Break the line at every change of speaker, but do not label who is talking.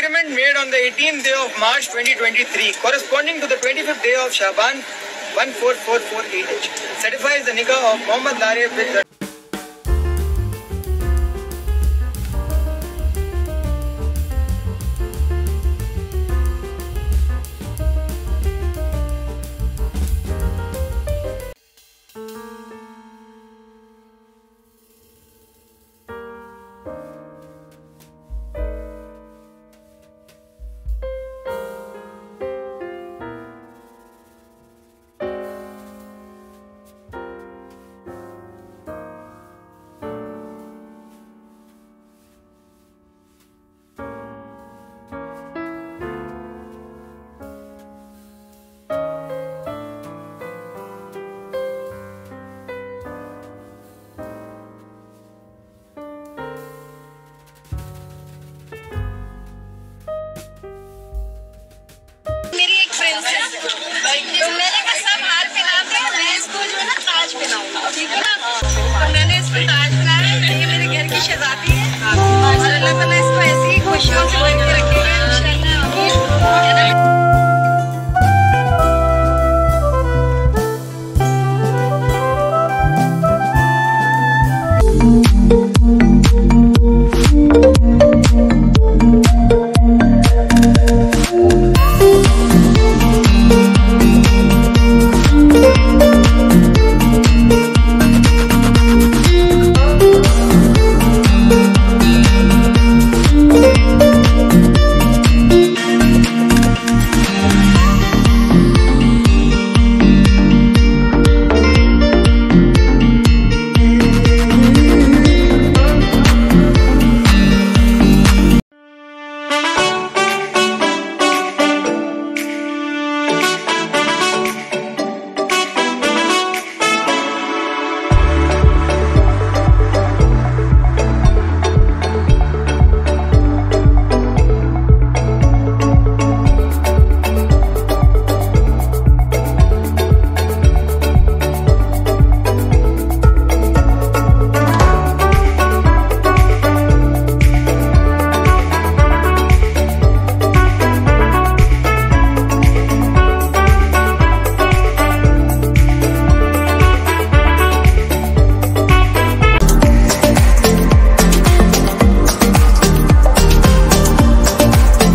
Agreement made on the 18th day of March 2023, corresponding to the 25th day of Shaban 14448H, certifies the nikah of Muhammad Laraib with